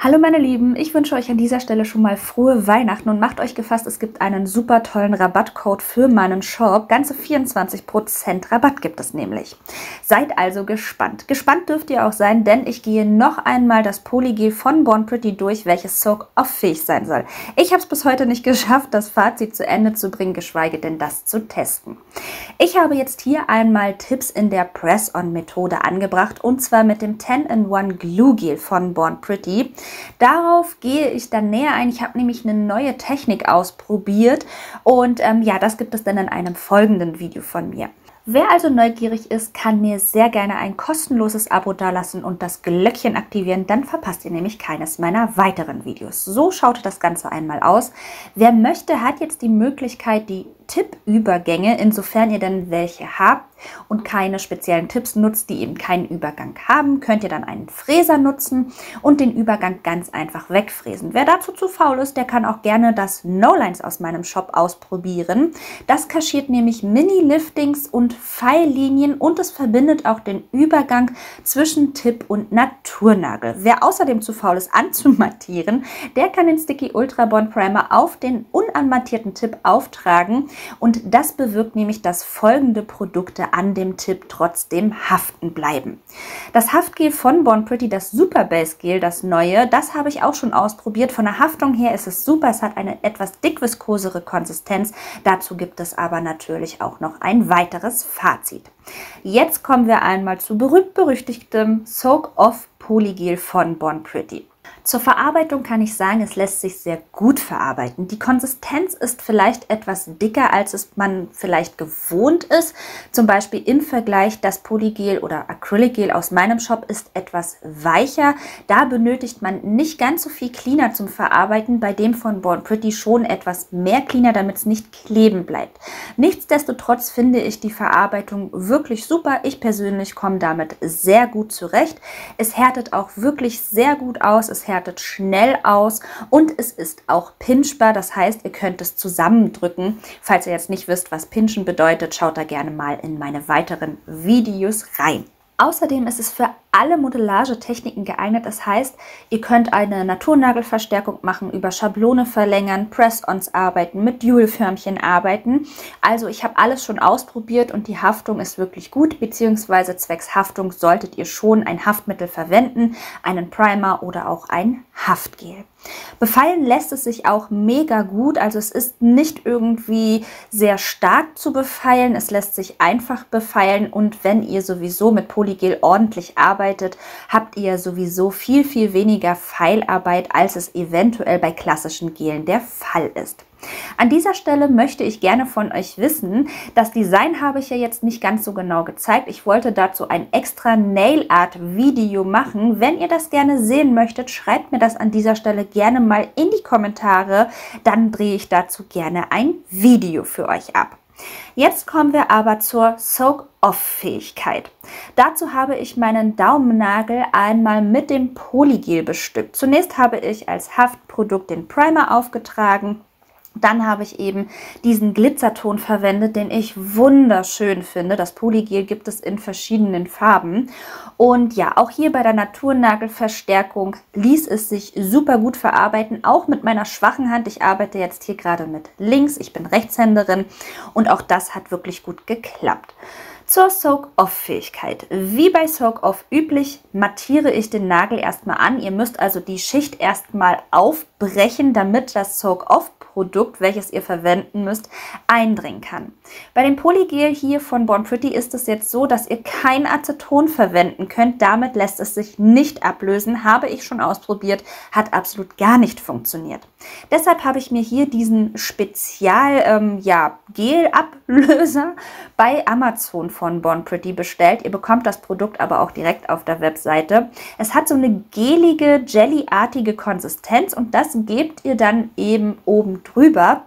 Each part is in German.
Hallo meine Lieben, ich wünsche euch an dieser Stelle schon mal frohe Weihnachten und macht euch gefasst, es gibt einen super tollen Rabattcode für meinen Shop. Ganze 24% Rabatt gibt es nämlich. Seid also gespannt. Gespannt dürft ihr auch sein, denn ich gehe noch einmal das Polygel von Born Pretty durch, welches Soak-Off fähig sein soll. Ich habe es bis heute nicht geschafft, das Fazit zu Ende zu bringen, geschweige denn das zu testen. Ich habe jetzt hier einmal Tipps in der Press-On-Methode angebracht und zwar mit dem 10-in-1 Glue Gel von Born Pretty. Darauf gehe ich dann näher ein. Ich habe nämlich eine neue Technik ausprobiert und ähm, ja, das gibt es dann in einem folgenden Video von mir. Wer also neugierig ist, kann mir sehr gerne ein kostenloses Abo dalassen und das Glöckchen aktivieren, dann verpasst ihr nämlich keines meiner weiteren Videos. So schaut das Ganze einmal aus. Wer möchte, hat jetzt die Möglichkeit, die Tippübergänge, insofern ihr denn welche habt und keine speziellen Tipps nutzt, die eben keinen Übergang haben, könnt ihr dann einen Fräser nutzen und den Übergang ganz einfach wegfräsen. Wer dazu zu faul ist, der kann auch gerne das No-Lines aus meinem Shop ausprobieren. Das kaschiert nämlich Mini-Liftings und Pfeillinien und es verbindet auch den Übergang zwischen Tipp und Naturnagel. Wer außerdem zu faul ist anzumattieren, der kann den Sticky Ultra Bond Primer auf den unanmattierten Tipp auftragen und das bewirkt nämlich, dass folgende Produkte an dem Tipp trotzdem haften bleiben. Das Haftgel von Born Pretty, das Super Base Gel, das neue, das habe ich auch schon ausprobiert. Von der Haftung her ist es super. Es hat eine etwas dickviskosere Konsistenz. Dazu gibt es aber natürlich auch noch ein weiteres Fazit. Jetzt kommen wir einmal zu berühmt-berüchtigtem Soak-Off Polygel von Born Pretty. Zur Verarbeitung kann ich sagen, es lässt sich sehr gut verarbeiten. Die Konsistenz ist vielleicht etwas dicker, als es man vielleicht gewohnt ist. Zum Beispiel im Vergleich das Polygel oder Acrylgel aus meinem Shop ist etwas weicher. Da benötigt man nicht ganz so viel Cleaner zum Verarbeiten. Bei dem von Born Pretty schon etwas mehr Cleaner, damit es nicht kleben bleibt. Nichtsdestotrotz finde ich die Verarbeitung wirklich super. Ich persönlich komme damit sehr gut zurecht. Es härtet auch wirklich sehr gut aus. Es härtet härtet schnell aus und es ist auch pinchbar. Das heißt, ihr könnt es zusammendrücken. Falls ihr jetzt nicht wisst, was pinchen bedeutet, schaut da gerne mal in meine weiteren Videos rein. Außerdem ist es für alle Modellagetechniken geeignet. Das heißt, ihr könnt eine Naturnagelverstärkung machen, über Schablone verlängern, Press-Ons arbeiten, mit Dual-Förmchen arbeiten. Also ich habe alles schon ausprobiert und die Haftung ist wirklich gut, beziehungsweise zwecks Haftung solltet ihr schon ein Haftmittel verwenden, einen Primer oder auch ein Haftgel. Befallen lässt es sich auch mega gut, also es ist nicht irgendwie sehr stark zu befeilen, es lässt sich einfach befeilen und wenn ihr sowieso mit Polygel ordentlich arbeitet, habt ihr sowieso viel, viel weniger Feilarbeit, als es eventuell bei klassischen Gelen der Fall ist. An dieser Stelle möchte ich gerne von euch wissen, das Design habe ich ja jetzt nicht ganz so genau gezeigt. Ich wollte dazu ein extra Nail Art Video machen. Wenn ihr das gerne sehen möchtet, schreibt mir das an dieser Stelle gerne mal in die Kommentare. Dann drehe ich dazu gerne ein Video für euch ab. Jetzt kommen wir aber zur Soak-Off-Fähigkeit. Dazu habe ich meinen Daumennagel einmal mit dem Polygel bestückt. Zunächst habe ich als Haftprodukt den Primer aufgetragen dann habe ich eben diesen Glitzerton verwendet, den ich wunderschön finde. Das Polygel gibt es in verschiedenen Farben. Und ja, auch hier bei der Naturnagelverstärkung ließ es sich super gut verarbeiten, auch mit meiner schwachen Hand. Ich arbeite jetzt hier gerade mit links, ich bin Rechtshänderin und auch das hat wirklich gut geklappt. Zur Soak-Off-Fähigkeit. Wie bei Soak-Off üblich, mattiere ich den Nagel erstmal an. Ihr müsst also die Schicht erstmal aufbrechen, damit das Soak-Off Produkt, welches ihr verwenden müsst, eindringen kann. Bei dem Polygel hier von Born Pretty ist es jetzt so, dass ihr kein Aceton verwenden könnt. Damit lässt es sich nicht ablösen. Habe ich schon ausprobiert, hat absolut gar nicht funktioniert. Deshalb habe ich mir hier diesen Spezial ähm, ja, Gel-Ablöser bei Amazon von Born Pretty bestellt. Ihr bekommt das Produkt aber auch direkt auf der Webseite. Es hat so eine gelige, jellyartige Konsistenz und das gebt ihr dann eben oben drüber.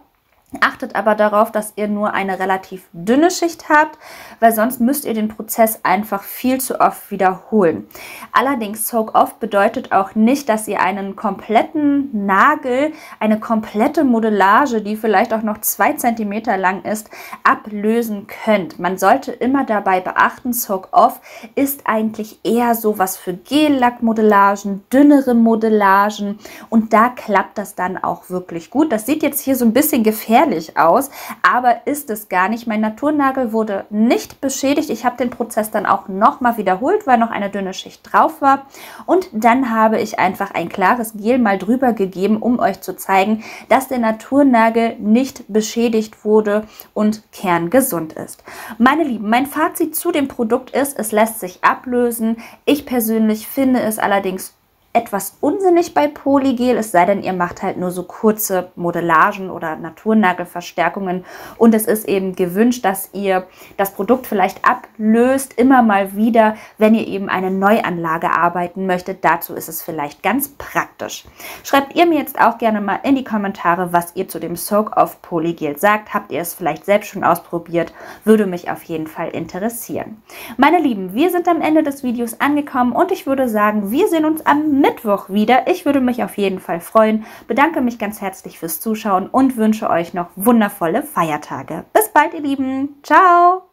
Achtet aber darauf, dass ihr nur eine relativ dünne Schicht habt, weil sonst müsst ihr den Prozess einfach viel zu oft wiederholen. Allerdings Soak-Off bedeutet auch nicht, dass ihr einen kompletten Nagel, eine komplette Modellage, die vielleicht auch noch zwei Zentimeter lang ist, ablösen könnt. Man sollte immer dabei beachten, Soak-Off ist eigentlich eher so was für Gel-Lack-Modellagen, dünnere Modellagen und da klappt das dann auch wirklich gut. Das sieht jetzt hier so ein bisschen gefährlich gefährlich aus, aber ist es gar nicht. Mein Naturnagel wurde nicht beschädigt. Ich habe den Prozess dann auch nochmal wiederholt, weil noch eine dünne Schicht drauf war. Und dann habe ich einfach ein klares Gel mal drüber gegeben, um euch zu zeigen, dass der Naturnagel nicht beschädigt wurde und kerngesund ist. Meine Lieben, mein Fazit zu dem Produkt ist, es lässt sich ablösen. Ich persönlich finde es allerdings etwas unsinnig bei Polygel, es sei denn, ihr macht halt nur so kurze Modellagen oder Naturnagelverstärkungen und es ist eben gewünscht, dass ihr das Produkt vielleicht ablöst, immer mal wieder, wenn ihr eben eine Neuanlage arbeiten möchtet. Dazu ist es vielleicht ganz praktisch. Schreibt ihr mir jetzt auch gerne mal in die Kommentare, was ihr zu dem Soak of Polygel sagt. Habt ihr es vielleicht selbst schon ausprobiert? Würde mich auf jeden Fall interessieren. Meine Lieben, wir sind am Ende des Videos angekommen und ich würde sagen, wir sehen uns am Mittwoch wieder. Ich würde mich auf jeden Fall freuen. Bedanke mich ganz herzlich fürs Zuschauen und wünsche euch noch wundervolle Feiertage. Bis bald, ihr Lieben. Ciao!